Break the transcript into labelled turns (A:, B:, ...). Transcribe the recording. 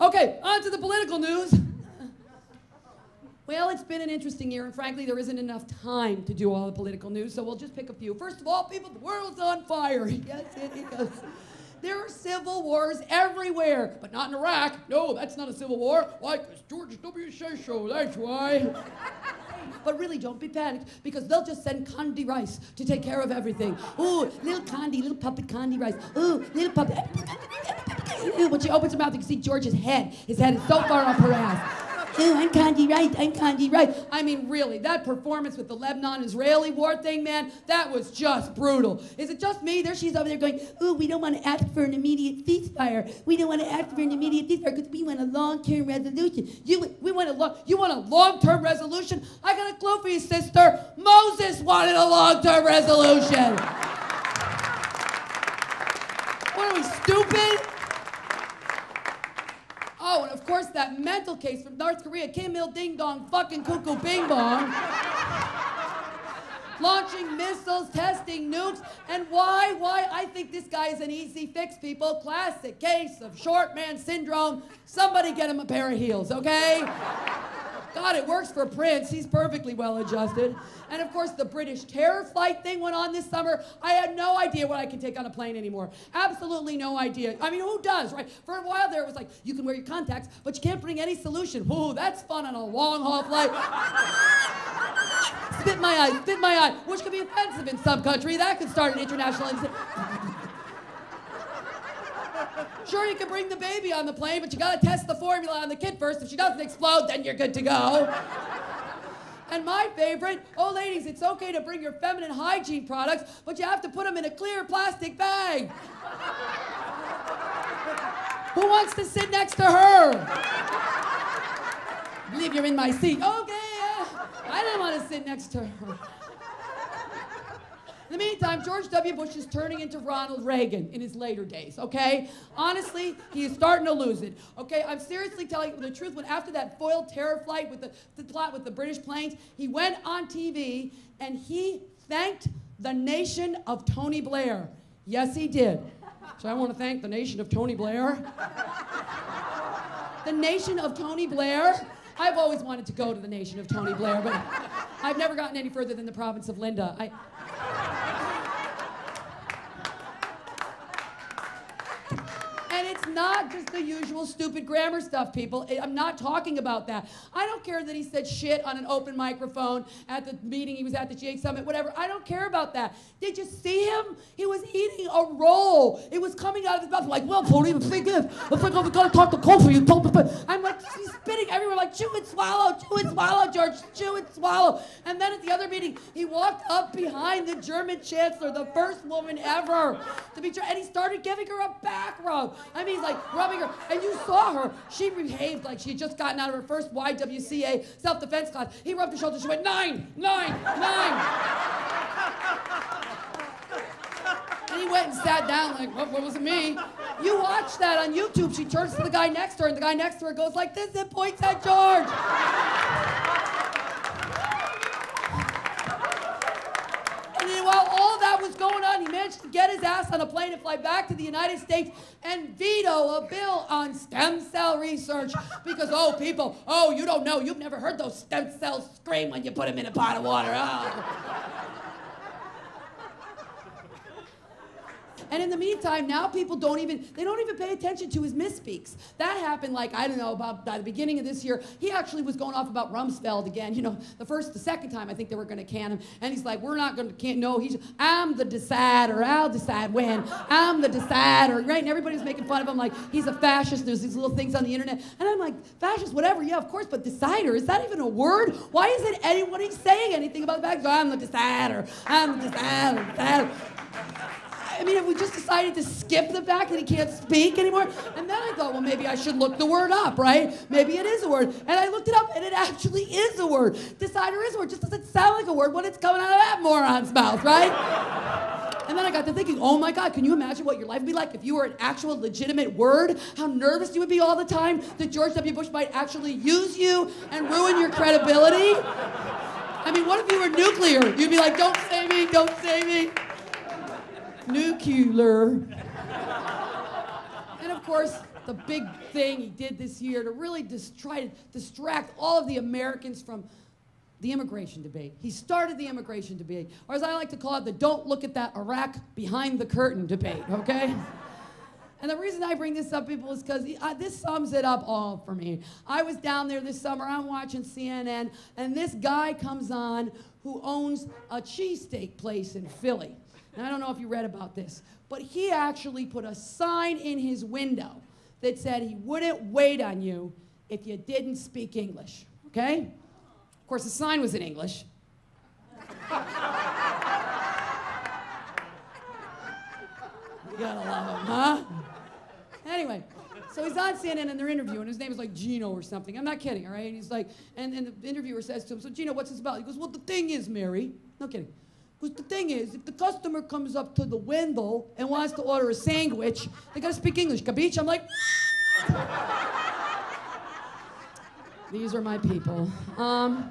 A: Okay, on to the political news. Well, it's been an interesting year, and frankly, there isn't enough time to do all the political news, so we'll just pick a few. First of all, people, the world's on fire. Yes, it is. There are civil wars everywhere, but not in Iraq. No, that's not a civil war. Why? Because George W. says so. That's why. But really, don't be panicked because they'll just send Condi Rice to take care of everything. Ooh, little Condi, little puppet Condi Rice. Ooh, little puppet. When she opens her mouth, you can see George's head. His head is so far up her ass. Ooh, I'm Condi Rice, I'm Condi Rice. I mean, really, that performance with the Lebanon Israeli war thing, man, that was just brutal. Is it just me? There she's over there going, Ooh, we don't want to ask for an immediate ceasefire. We don't want to ask for an immediate ceasefire because we want a long term resolution. You, we want a long, you want a long term resolution? I got a clue for you, sister. Moses wanted a long term resolution. what are we, stupid? Of course that mental case from North Korea, Kim Il Ding Dong fucking cuckoo bing bong. Launching missiles, testing nukes, and why? Why? I think this guy is an easy fix, people. Classic case of short man syndrome. Somebody get him a pair of heels, okay? God, it works for Prince. He's perfectly well adjusted. And of course, the British terror flight thing went on this summer. I had no idea what I could take on a plane anymore. Absolutely no idea. I mean, who does, right? For a while there, it was like, you can wear your contacts, but you can't bring any solution. Ooh, that's fun on a long haul flight. spit my eye, spit my eye, which could be offensive in some country. That could start an international incident. Sure, you can bring the baby on the plane, but you gotta test the formula on the kid first. If she doesn't explode, then you're good to go. And my favorite, oh ladies, it's okay to bring your feminine hygiene products, but you have to put them in a clear plastic bag. Who wants to sit next to her? I believe you're in my seat. Okay, uh, I didn't want to sit next to her. In the meantime, George W. Bush is turning into Ronald Reagan in his later days, okay? Honestly, he is starting to lose it. Okay, I'm seriously telling you the truth. When after that foiled terror flight with the, the plot with the British planes, he went on TV and he thanked the nation of Tony Blair. Yes, he did. So I want to thank the nation of Tony Blair. the nation of Tony Blair. I've always wanted to go to the nation of Tony Blair, but I've never gotten any further than the province of Linda. I, it's not just the usual stupid grammar stuff, people. I'm not talking about that. I don't care that he said shit on an open microphone at the meeting he was at the G8 summit, whatever. I don't care about that. Did you see him? He was eating a roll. It was coming out of his mouth like, well, Tony, the thing is, I think I've got to talk to Kofi. You told me. I'm like, he's spitting everywhere, like, chew and swallow, chew and swallow, George, chew and swallow. And then at the other meeting, he walked up behind the German chancellor, the first woman ever to be, and he started giving her a back rub. I mean, like rubbing her, and you saw her. She behaved like she had just gotten out of her first YWCA self-defense class. He rubbed her shoulder. She went nine, nine, nine. And he went and sat down like, what, what was it me? You watch that on YouTube. She turns to the guy next to her, and the guy next to her goes like this and points at George. To get his ass on a plane and fly back to the United States and veto a bill on stem cell research. Because, oh, people, oh, you don't know. You've never heard those stem cells scream when you put them in a pot of water. Oh. And in the meantime, now people don't even they don't even pay attention to his misspeaks. That happened like I don't know about by the beginning of this year. He actually was going off about Rumsfeld again. You know, the first, the second time I think they were going to can him, and he's like, "We're not going to can no. He's I'm the decider. I'll decide when. I'm the decider." Right? And everybody was making fun of him like he's a fascist. There's these little things on the internet, and I'm like, "Fascist, whatever. Yeah, of course, but decider is that even a word? Why isn't anybody saying anything about the fact I'm the decider? I'm the decider." decider. I mean, have we just decided to skip the fact that he can't speak anymore? And then I thought, well, maybe I should look the word up, right? Maybe it is a word. And I looked it up, and it actually is a word. Decider is a word. Just doesn't sound like a word when it's coming out of that moron's mouth, right? And then I got to thinking, oh my God, can you imagine what your life would be like if you were an actual legitimate word? How nervous you would be all the time that George W. Bush might actually use you and ruin your credibility? I mean, what if you were nuclear? You'd be like, don't say me, don't say me nuclear. And of course, the big thing he did this year to really dis- try to distract all of the Americans from the immigration debate. He started the immigration debate, or as I like to call it, the don't look at that Iraq behind the curtain debate, okay? And the reason I bring this up, people, is because this sums it up all for me. I was down there this summer, I'm watching CNN, and this guy comes on who owns a cheesesteak place in Philly. And I don't know if you read about this, but he actually put a sign in his window that said he wouldn't wait on you if you didn't speak English, okay? Of course, the sign was in English. You gotta love him, huh? Anyway, so he's on CNN and they're interviewing. His name is like Gino or something. I'm not kidding, all right? And he's like, and, and the interviewer says to him, So, Gino, what's this about? He goes, Well, the thing is, Mary, no kidding. Because the thing is, if the customer comes up to the window and wants to order a sandwich, they gotta speak English. Capiche? I'm like, These are my people. Um,